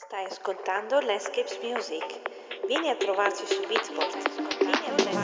Stai ascoltando Landscapes Music. Vieni a trovarci su Beatport.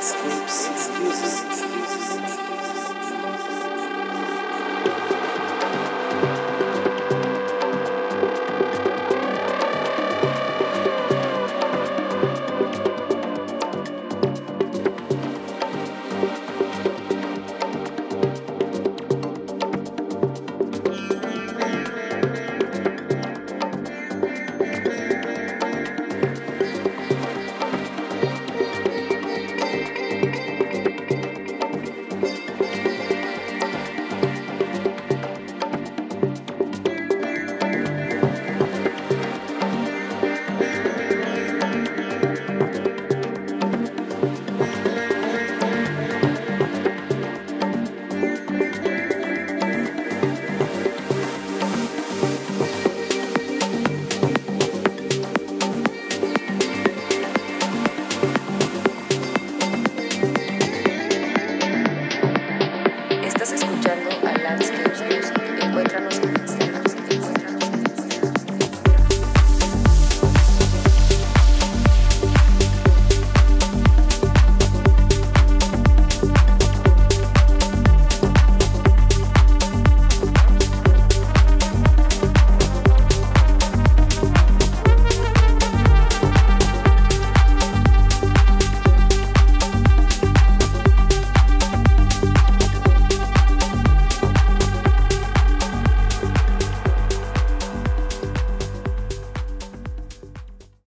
Landscapes Music. jungle.